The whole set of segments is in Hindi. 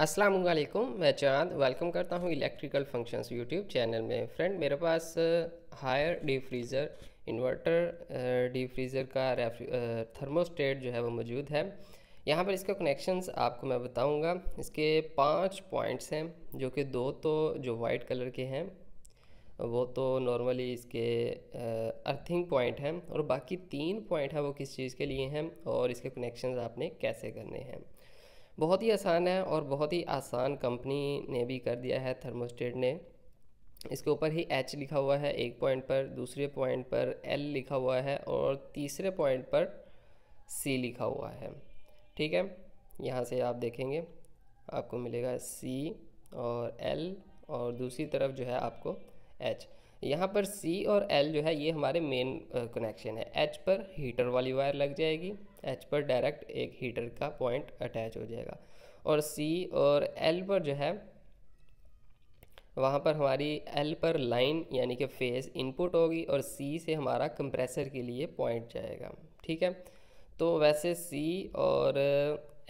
अस्सलाम वालेकुम मैं चाँद। वेलकम करता हूँ इलेक्ट्रिकल फ़ंक्शंस यूट्यूब चैनल में। फ्रेंड मेरे पास Haier D freezer inverter D freezer का थर्मोस्टेट जो है वो मौजूद है। यहाँ पर इसका कनेक्शंस आपको मैं बताऊँगा। इसके पाँच पॉइंट्स हैं, जो कि दो तो जो वाइट कलर के हैं, वो तो नॉर्मली इसके अर्थिंग पॉइंट हैं, और बाकी तीन पॉइंट है वो किस चीज़ के लिए हैं, और इसके कनेक्शंस आपने कैसे करने हैं। बहुत ही आसान है और बहुत ही आसान कंपनी ने भी कर दिया है थर्मोस्टेट ने। इसके ऊपर ही एच लिखा हुआ है, एक पॉइंट पर, दूसरे पॉइंट पर एल लिखा हुआ है और तीसरे पॉइंट पर सी लिखा हुआ है। ठीक है? यहाँ से आप देखेंगे, आपको मिलेगा सी और एल और दूसरी तरफ़ जो है आपको एच यहाँ पर सी और एल जो है, ये हमारे मेन कनेक्शन है। एच पर हीटर वाली वायर लग जाएगी। एच पर डायरेक्ट एक हीटर का पॉइंट अटैच हो जाएगा। और सी और एल पर जो है, वहाँ पर हमारी एल पर लाइन यानी कि फेस इनपुट होगी और सी से हमारा कंप्रेसर के लिए पॉइंट जाएगा। ठीक है? तो वैसे सी और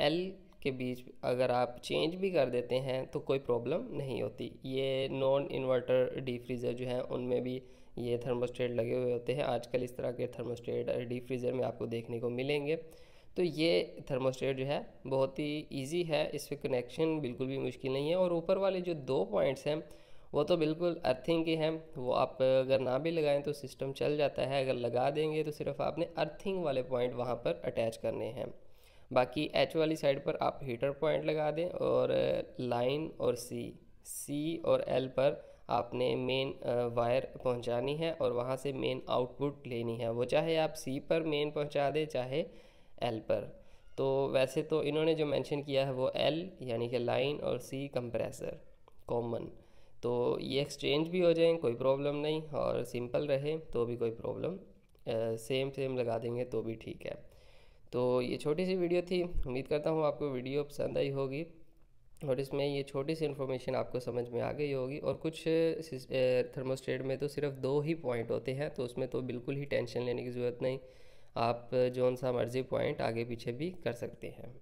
एल के बीच अगर आप चेंज भी कर देते हैं तो कोई प्रॉब्लम नहीं होती। ये नॉन इन्वर्टर डी फ्रीज़र जो है, उनमें भी ये थर्मोस्टेट लगे हुए होते हैं। आजकल इस तरह के थर्मोस्टेट डी फ्रीज़र में आपको देखने को मिलेंगे। तो ये थर्मोस्टेट जो है, बहुत ही इजी है। इस पर कनेक्शन बिल्कुल भी मुश्किल नहीं है। और ऊपर वाले जो दो पॉइंट्स हैं, वो तो बिल्कुल अर्थिंग के हैं। वो आप अगर ना भी लगाएँ तो सिस्टम चल जाता है। अगर लगा देंगे तो सिर्फ़ आपने अर्थिंग वाले पॉइंट वहाँ पर अटैच करने हैं। बाकी एच वाली साइड पर आप हीटर पॉइंट लगा दें और लाइन और सी सी और एल पर आपने मेन वायर पहुंचानी है और वहाँ से मेन आउटपुट लेनी है। वो चाहे आप सी पर मेन पहुँचा दें, चाहे एल पर। तो वैसे तो इन्होंने जो मेंशन किया है वो एल यानी कि लाइन और सी कंप्रेसर कॉमन तो ये एक्सचेंज भी हो जाए, कोई प्रॉब्लम नहीं और सिंपल रहे तो भी कोई प्रॉब्लम सेम सेम लगा देंगे तो भी ठीक है। तो ये छोटी सी वीडियो थी। उम्मीद करता हूँ आपको वीडियो पसंद आई होगी और इसमें ये छोटी सी इन्फॉर्मेशन आपको समझ में आ गई होगी और कुछ थर्मोस्टेट में तो सिर्फ़ दो ही पॉइंट होते हैं तो उसमें तो बिल्कुल ही टेंशन लेने की ज़रूरत नहीं। आप जौन सा मर्ज़ी पॉइंट आगे पीछे भी कर सकते हैं।